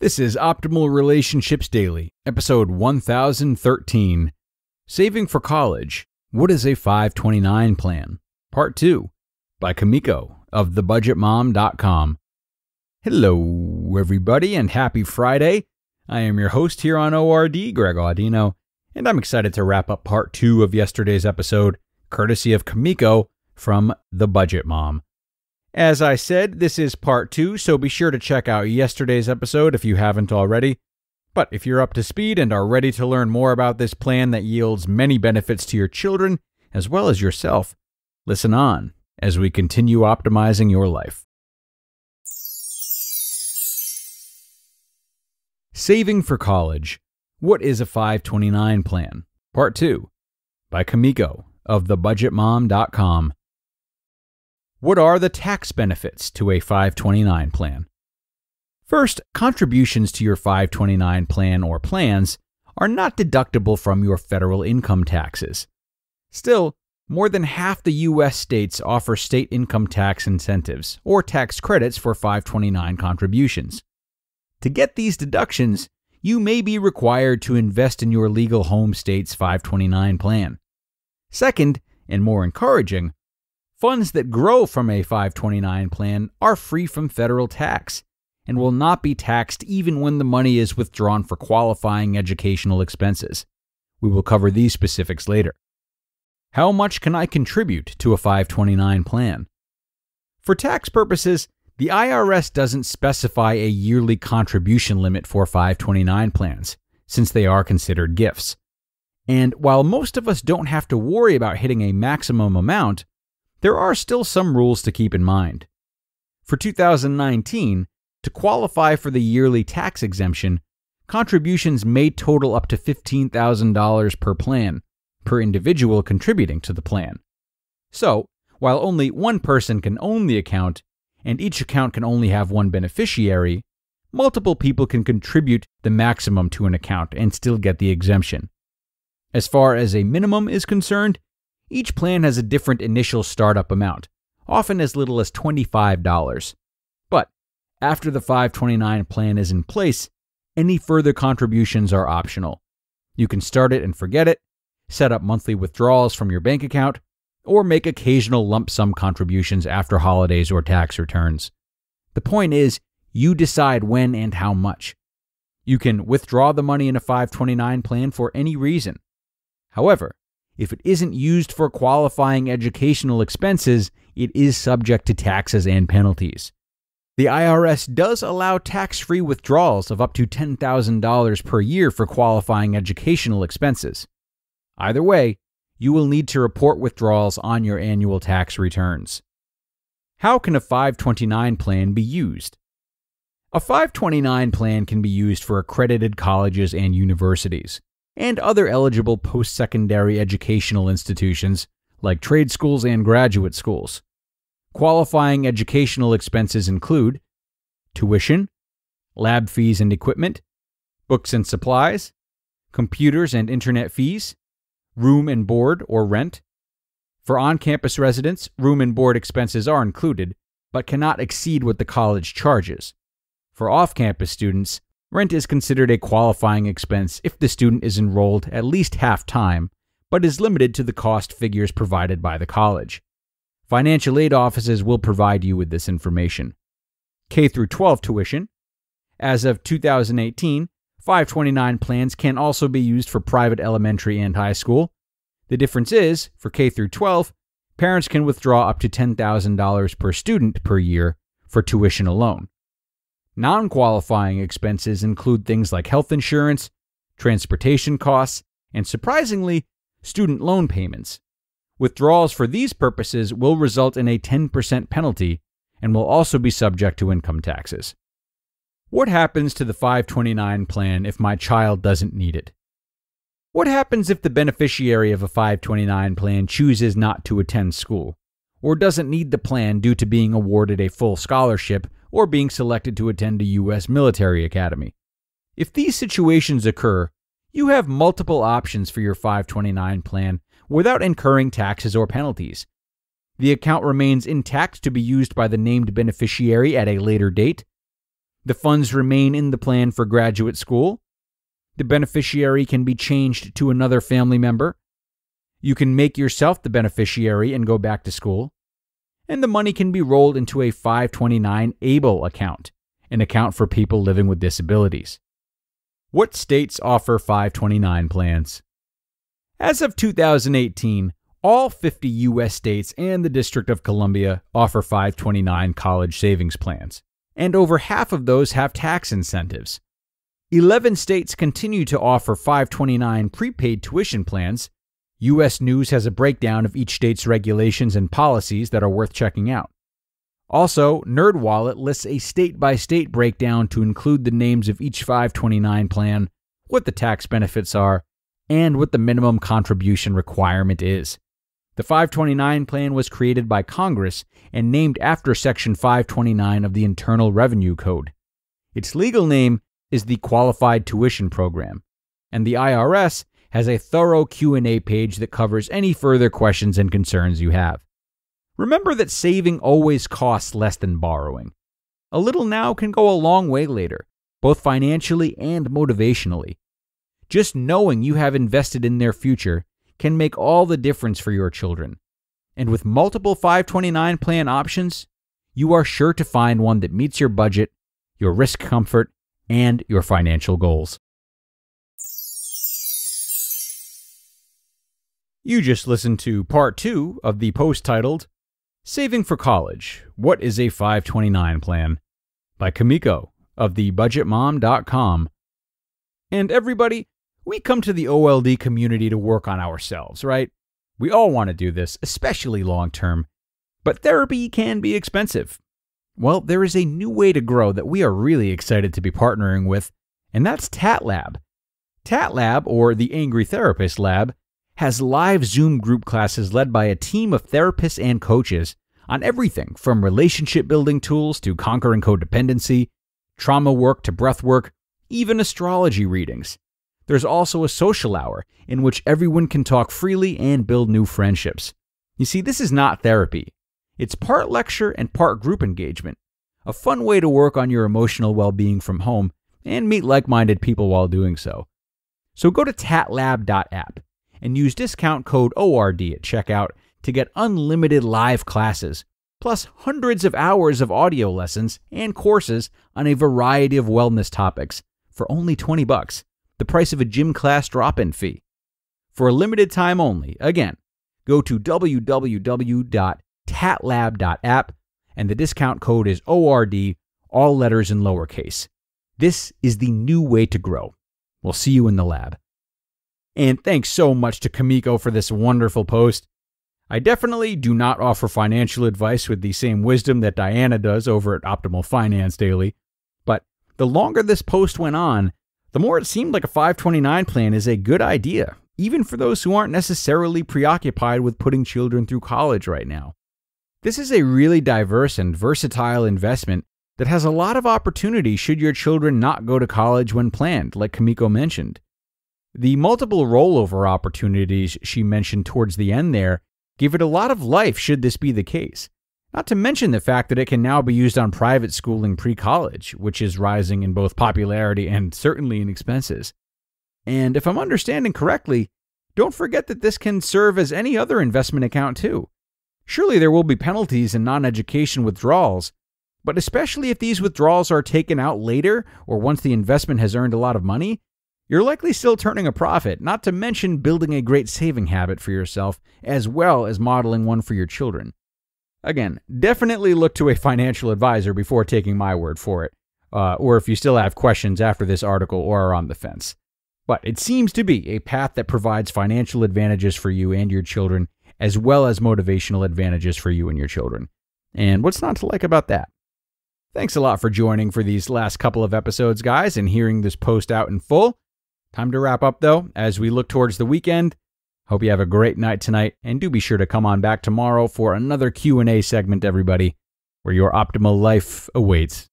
This is Optimal Relationships Daily, episode 1013 Saving for College What is a 529 Plan? Part 2 by Kumiko of thebudgetmom.com. Hello, everybody, and happy Friday. I am your host here on ORD, Greg Audino, and I'm excited to wrap up part 2 of yesterday's episode, courtesy of Kumiko from The Budget Mom. As I said, this is part two, so be sure to check out yesterday's episode if you haven't already. But if you're up to speed and are ready to learn more about this plan that yields many benefits to your children as well as yourself, listen on as we continue optimizing your life. Saving for College What is a 529 Plan? Part 2 by Kumiko of thebudgetmom.com. What are the tax benefits to a 529 plan? First, contributions to your 529 plan or plans are not deductible from your federal income taxes. Still, more than half the U.S. states offer state income tax incentives or tax credits for 529 contributions. To get these deductions, you may be required to invest in your legal home state's 529 plan. Second, and more encouraging, Funds that grow from a 529 plan are free from federal tax and will not be taxed even when the money is withdrawn for qualifying educational expenses. We will cover these specifics later. How much can I contribute to a 529 plan? For tax purposes, the IRS doesn't specify a yearly contribution limit for 529 plans, since they are considered gifts. And while most of us don't have to worry about hitting a maximum amount, there are still some rules to keep in mind. For 2019, to qualify for the yearly tax exemption, contributions may total up to $15,000 per plan, per individual contributing to the plan. So, while only one person can own the account, and each account can only have one beneficiary, multiple people can contribute the maximum to an account and still get the exemption. As far as a minimum is concerned, each plan has a different initial startup amount, often as little as $25. But after the 529 plan is in place, any further contributions are optional. You can start it and forget it, set up monthly withdrawals from your bank account, or make occasional lump sum contributions after holidays or tax returns. The point is, you decide when and how much. You can withdraw the money in a 529 plan for any reason. However, if it isn't used for qualifying educational expenses, it is subject to taxes and penalties. The IRS does allow tax free withdrawals of up to $10,000 per year for qualifying educational expenses. Either way, you will need to report withdrawals on your annual tax returns. How can a 529 plan be used? A 529 plan can be used for accredited colleges and universities and other eligible post secondary educational institutions like trade schools and graduate schools. Qualifying educational expenses include tuition, lab fees and equipment, books and supplies, computers and internet fees, room and board or rent. For on campus residents, room and board expenses are included, but cannot exceed what the college charges. For off campus students, Rent is considered a qualifying expense if the student is enrolled at least half time, but is limited to the cost figures provided by the college. Financial aid offices will provide you with this information. K through 12 tuition. As of 2018, 529 plans can also be used for private elementary and high school. The difference is, for K through 12, parents can withdraw up to $10,000 per student per year for tuition alone. Non qualifying expenses include things like health insurance, transportation costs, and surprisingly, student loan payments. Withdrawals for these purposes will result in a 10% penalty and will also be subject to income taxes. What happens to the 529 plan if my child doesn't need it? What happens if the beneficiary of a 529 plan chooses not to attend school, or doesn't need the plan due to being awarded a full scholarship or being selected to attend a U.S. military academy. If these situations occur, you have multiple options for your 529 plan without incurring taxes or penalties. The account remains intact to be used by the named beneficiary at a later date. The funds remain in the plan for graduate school. The beneficiary can be changed to another family member. You can make yourself the beneficiary and go back to school. And the money can be rolled into a 529 ABLE account, an account for people living with disabilities. What states offer 529 plans? As of 2018, all 50 U.S. states and the District of Columbia offer 529 college savings plans, and over half of those have tax incentives. 11 states continue to offer 529 prepaid tuition plans. U.S. News has a breakdown of each state's regulations and policies that are worth checking out. Also, NerdWallet lists a state by state breakdown to include the names of each 529 plan, what the tax benefits are, and what the minimum contribution requirement is. The 529 plan was created by Congress and named after Section 529 of the Internal Revenue Code. Its legal name is the Qualified Tuition Program, and the IRS has a thorough Q&A page that covers any further questions and concerns you have. Remember that saving always costs less than borrowing. A little now can go a long way later, both financially and motivationally. Just knowing you have invested in their future can make all the difference for your children. And with multiple 529 plan options, you are sure to find one that meets your budget, your risk comfort, and your financial goals. You just listened to part two of the post titled Saving for College What is a 529 Plan? by Kumiko of thebudgetmom.com. And everybody, we come to the OLD community to work on ourselves, right? We all want to do this, especially long term. But therapy can be expensive. Well, there is a new way to grow that we are really excited to be partnering with, and that's TatLab. TatLab, or the Angry Therapist Lab, has live Zoom group classes led by a team of therapists and coaches on everything from relationship building tools to conquering codependency, trauma work to breath work, even astrology readings. There's also a social hour in which everyone can talk freely and build new friendships. You see, this is not therapy. It's part lecture and part group engagement, a fun way to work on your emotional well being from home and meet like minded people while doing so. So go to tatlab.app and use discount code ORD at checkout to get unlimited live classes, plus hundreds of hours of audio lessons and courses on a variety of wellness topics for only 20 bucks the price of a gym class drop in fee. For a limited time only, again, go to www.tatlab.app and the discount code is ORD, all letters in lowercase. This is the new way to grow. We'll see you in the lab. And thanks so much to Kumiko for this wonderful post. I definitely do not offer financial advice with the same wisdom that Diana does over at Optimal Finance Daily, but the longer this post went on, the more it seemed like a 529 plan is a good idea, even for those who aren't necessarily preoccupied with putting children through college right now. This is a really diverse and versatile investment that has a lot of opportunity should your children not go to college when planned, like Kumiko mentioned. The multiple rollover opportunities she mentioned towards the end there give it a lot of life should this be the case. Not to mention the fact that it can now be used on private schooling pre college, which is rising in both popularity and certainly in expenses. And if I'm understanding correctly, don't forget that this can serve as any other investment account too. Surely there will be penalties in non education withdrawals, but especially if these withdrawals are taken out later or once the investment has earned a lot of money, you're likely still turning a profit, not to mention building a great saving habit for yourself, as well as modeling one for your children. Again, definitely look to a financial advisor before taking my word for it, uh, or if you still have questions after this article or are on the fence. But it seems to be a path that provides financial advantages for you and your children, as well as motivational advantages for you and your children. And what's not to like about that? Thanks a lot for joining for these last couple of episodes, guys, and hearing this post out in full. Time to wrap up, though, as we look towards the weekend. Hope you have a great night tonight and do be sure to come on back tomorrow for another Q&A segment everybody where your optimal life awaits.